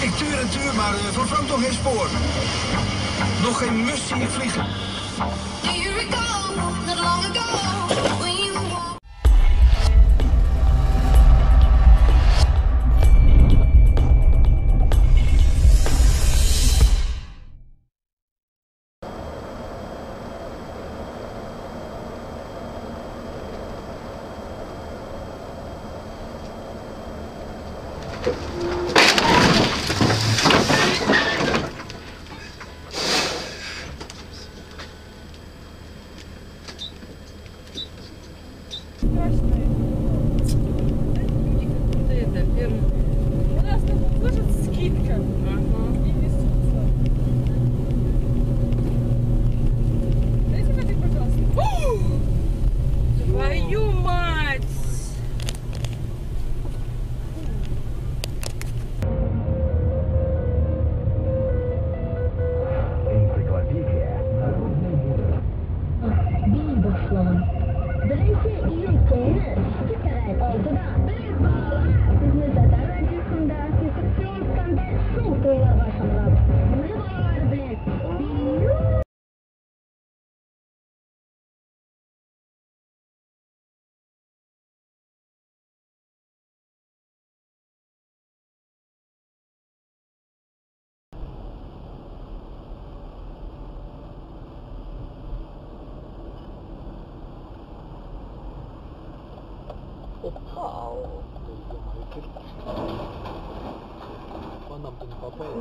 Ik tuur en tuur, maar uh, voor Frank toch geen spoor. Nog geen mus zie ik vliegen. Do you recall not long ago Это Wow. Tuh, gue mau ikut. Kok nampung papa ya?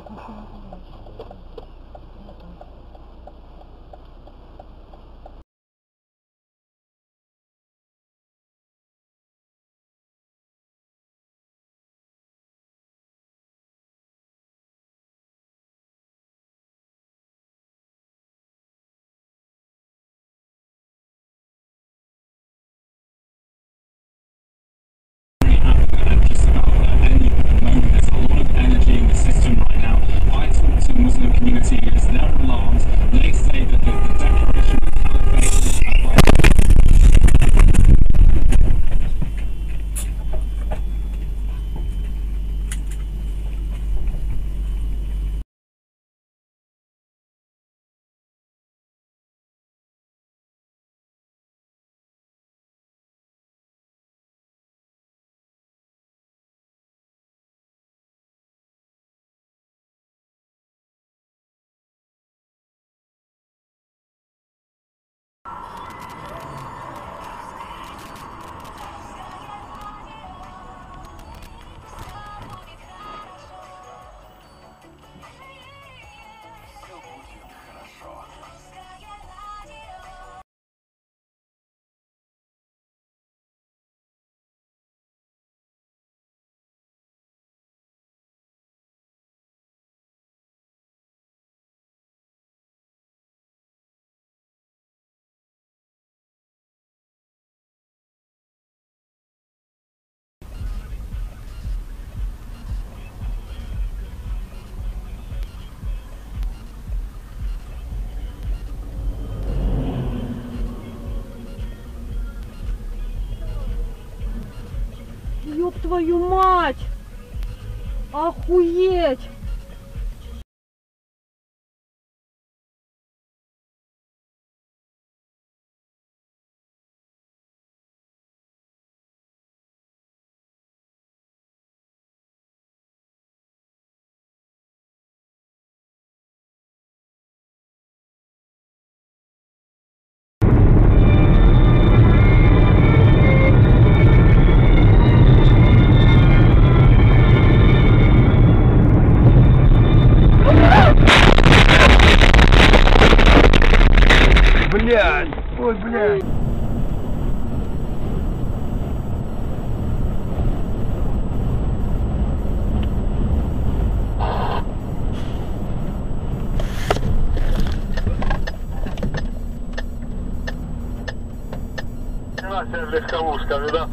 the community is their alarms, твою мать! Охуеть! Блядь! Ой, блядь! Настя в легковушка, да?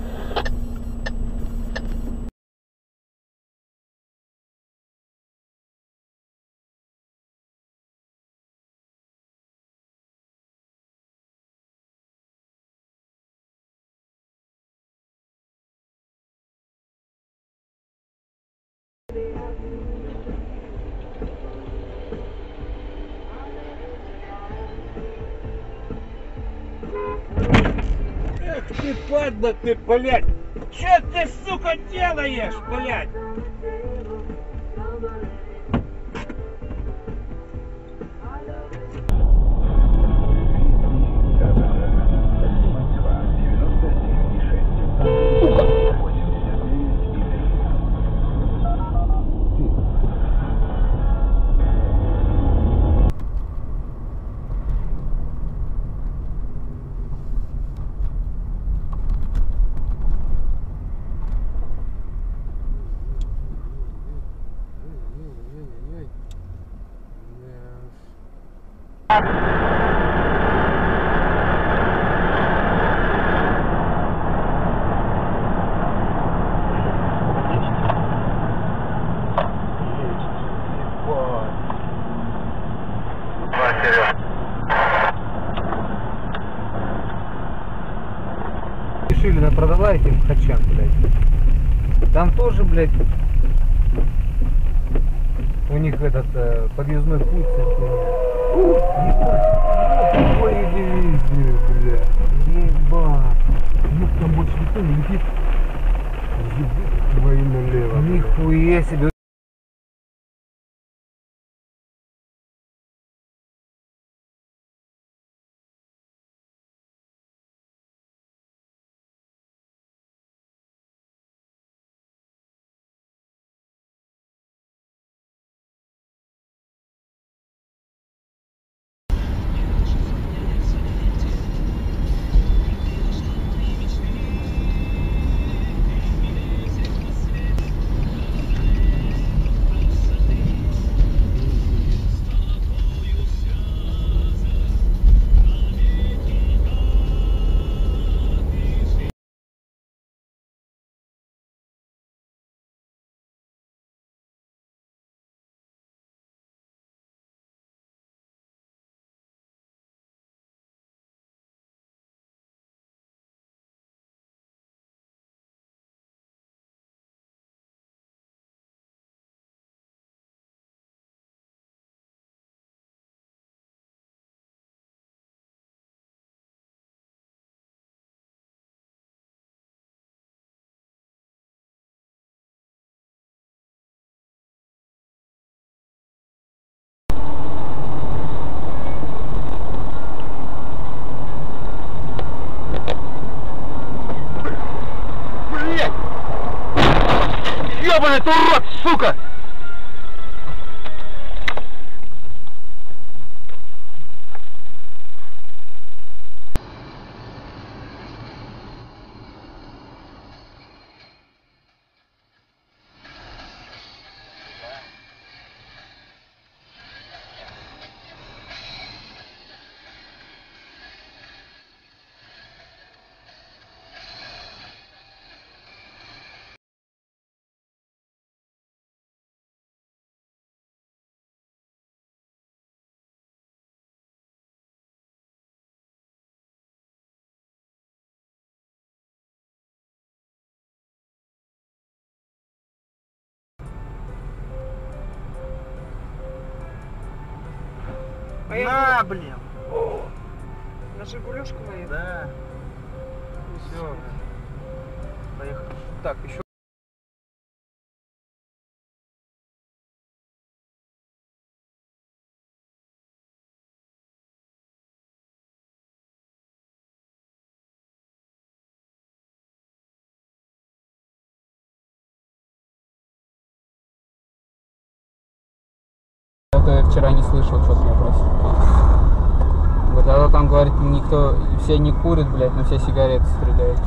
Падла ты, блядь! Че ты, сука, делаешь, блядь? Блядь, у них этот э, подъездной путь хуйня. Ебать, ой, дивизию, блядь. Ебать. Ну, там больше никто не летит. Твои налево. Нихуя себе. Ёбаный ты урод, сука! На, блин. На Жигулюшку мою. Да. Все. Поехали. Так, еще. что я вчера не слышал, что ты меня просил. Говорит, а там, говорит, никто, все не курят, блядь, но все сигареты стреляют.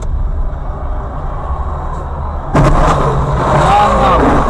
Да, нахуй.